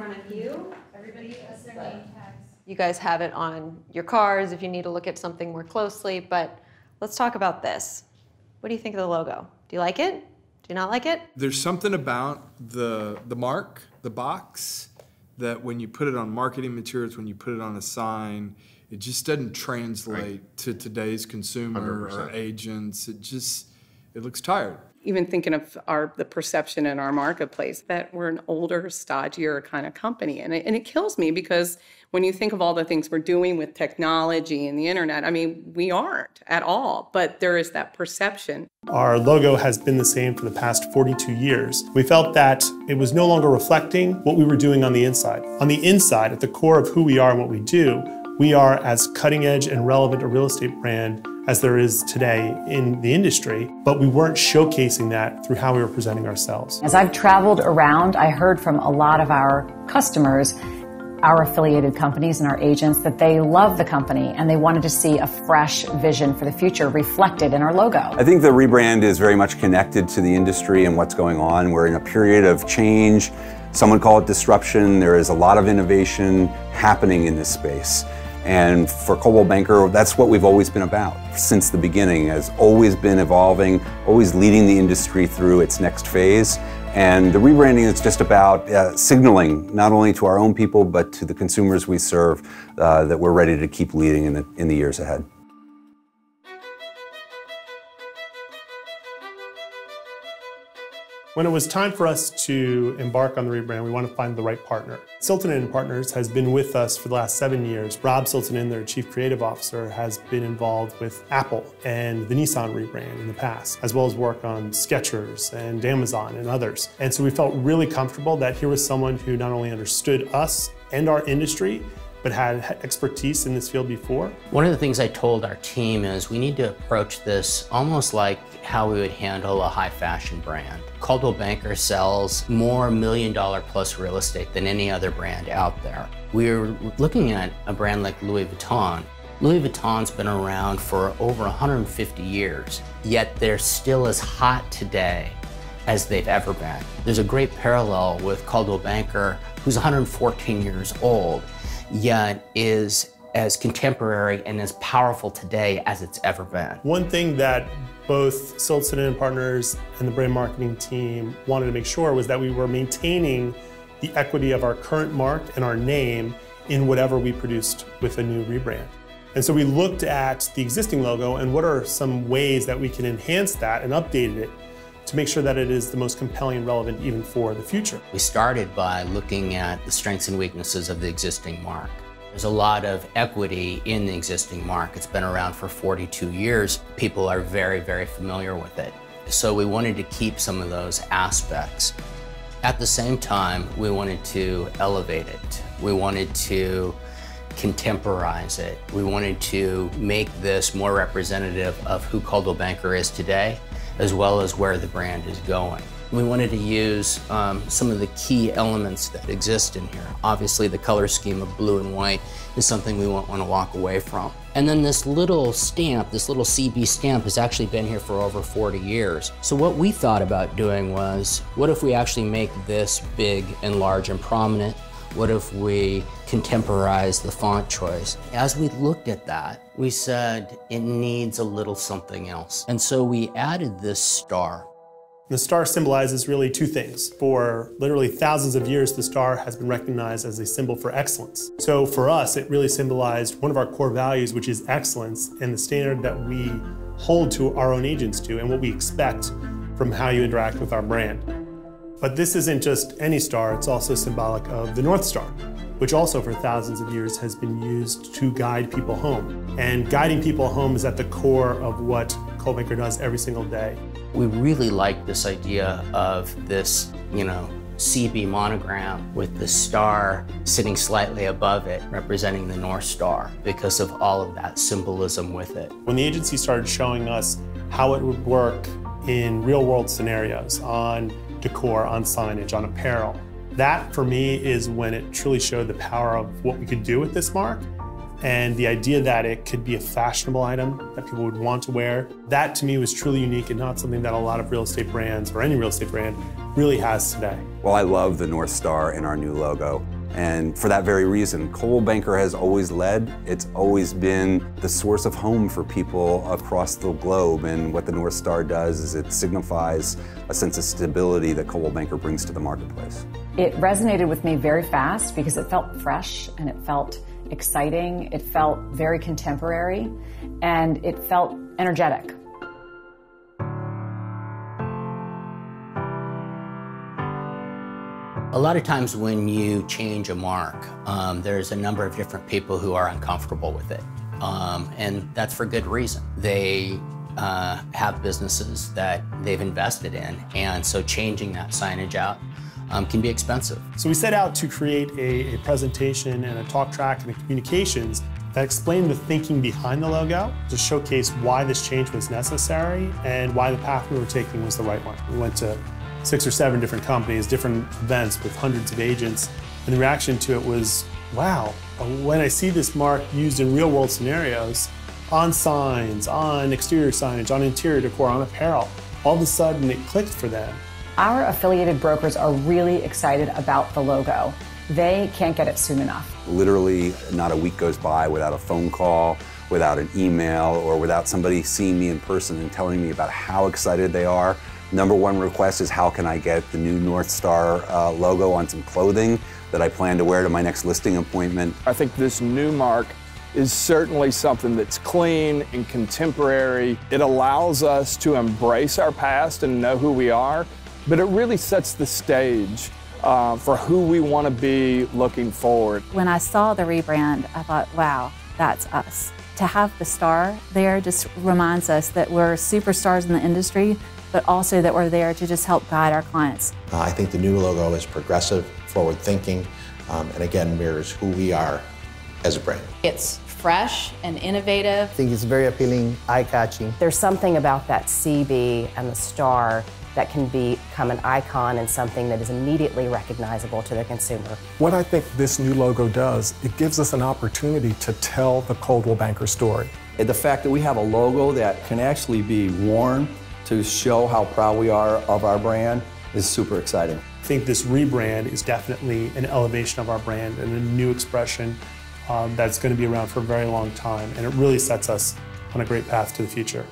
front of you. Everybody has their name tags. You guys have it on your cars if you need to look at something more closely, but let's talk about this. What do you think of the logo? Do you like it? Do you not like it? There's something about the the mark, the box, that when you put it on marketing materials, when you put it on a sign, it just doesn't translate to today's consumer 100%. agents. It just it looks tired. Even thinking of our the perception in our marketplace that we're an older, stodgier kind of company, and it, and it kills me because when you think of all the things we're doing with technology and the internet, I mean, we aren't at all. But there is that perception. Our logo has been the same for the past 42 years. We felt that it was no longer reflecting what we were doing on the inside. On the inside, at the core of who we are and what we do, we are as cutting edge and relevant a real estate brand as there is today in the industry, but we weren't showcasing that through how we were presenting ourselves. As I've traveled around, I heard from a lot of our customers, our affiliated companies and our agents, that they love the company and they wanted to see a fresh vision for the future reflected in our logo. I think the rebrand is very much connected to the industry and what's going on. We're in a period of change. Someone call it disruption. There is a lot of innovation happening in this space. And for Coldwell Banker, that's what we've always been about since the beginning, has always been evolving, always leading the industry through its next phase. And the rebranding is just about uh, signaling not only to our own people, but to the consumers we serve uh, that we're ready to keep leading in the, in the years ahead. When it was time for us to embark on the rebrand, we wanted to find the right partner. Siltanen and Partners has been with us for the last seven years. Rob Siltanen, their chief creative officer, has been involved with Apple and the Nissan rebrand in the past, as well as work on Skechers and Amazon and others. And so we felt really comfortable that here was someone who not only understood us and our industry, but had expertise in this field before. One of the things I told our team is we need to approach this almost like how we would handle a high fashion brand. Coldwell Banker sells more million dollar plus real estate than any other brand out there. We're looking at a brand like Louis Vuitton. Louis Vuitton's been around for over 150 years, yet they're still as hot today as they've ever been. There's a great parallel with Coldwell Banker, who's 114 years old, yet is as contemporary and as powerful today as it's ever been. One thing that both Siltanen and Partners and the brand marketing team wanted to make sure was that we were maintaining the equity of our current mark and our name in whatever we produced with a new rebrand. And so we looked at the existing logo and what are some ways that we can enhance that and update it to make sure that it is the most compelling and relevant even for the future. We started by looking at the strengths and weaknesses of the existing mark. There's a lot of equity in the existing mark. It's been around for 42 years. People are very, very familiar with it. So we wanted to keep some of those aspects. At the same time, we wanted to elevate it. We wanted to contemporize it. We wanted to make this more representative of who Coldwell Banker is today, as well as where the brand is going. We wanted to use um, some of the key elements that exist in here. Obviously, the color scheme of blue and white is something we won't want to walk away from. And then this little stamp, this little CB stamp, has actually been here for over 40 years. So what we thought about doing was, what if we actually make this big and large and prominent? What if we contemporize the font choice? As we looked at that, we said it needs a little something else. And so we added this star. The star symbolizes really two things. For literally thousands of years, the star has been recognized as a symbol for excellence. So for us, it really symbolized one of our core values, which is excellence and the standard that we hold to our own agents to and what we expect from how you interact with our brand. But this isn't just any star, it's also symbolic of the North Star, which also for thousands of years has been used to guide people home. And guiding people home is at the core of what Coldwell Banker does every single day. We really like this idea of this, you know, CB monogram with the star sitting slightly above it, representing the North Star, because of all of that symbolism with it. When the agency started showing us how it would work in real world scenarios on decor, on signage, on apparel, that for me is when it truly showed the power of what we could do with this mark and the idea that it could be a fashionable item that people would want to wear, that to me was truly unique and not something that a lot of real estate brands or any real estate brand really has today. Well, I love the North Star in our new logo. And for that very reason, Coldwell Banker has always led. It's always been the source of home for people across the globe. And what the North Star does is it signifies a sense of stability that Coldwell Banker brings to the marketplace. It resonated with me very fast because it felt fresh and it felt exciting. It felt very contemporary and it felt energetic. A lot of times when you change a mark, um, there's a number of different people who are uncomfortable with it. Um, and that's for good reason. They uh, have businesses that they've invested in, and so changing that signage out um, can be expensive. So we set out to create a, a presentation and a talk track and a communications that explained the thinking behind the logo to showcase why this change was necessary and why the path we were taking was the right one. We went to six or seven different companies, different events with hundreds of agents, and the reaction to it was, wow, uh, when I see this mark used in real world scenarios, on signs, on exterior signage, on interior decor, on apparel, all of a sudden it clicked for them. Our affiliated brokers are really excited about the logo. They can't get it soon enough. Literally, not a week goes by without a phone call, without an email, or without somebody seeing me in person and telling me about how excited they are Number one request is how can I get the new North Star uh, logo on some clothing that I plan to wear to my next listing appointment. I think this new mark is certainly something that's clean and contemporary. It allows us to embrace our past and know who we are, but it really sets the stage uh, for who we want to be looking forward. When I saw the rebrand, I thought, wow, that's us. To have the star there just reminds us that we're superstars in the industry but also that we're there to just help guide our clients. Uh, I think the new logo is progressive, forward thinking, um, and again mirrors who we are as a brand. It's fresh and innovative. I think it's very appealing, eye catching. There's something about that CB and the star that can become an icon and something that is immediately recognizable to the consumer. What I think this new logo does, it gives us an opportunity to tell the Coldwell Banker story. The fact that we have a logo that can actually be worn to show how proud we are of our brand is super exciting. I think this rebrand is definitely an elevation of our brand and a new expression um, that's going to be around for a very long time. And it really sets us on a great path to the future.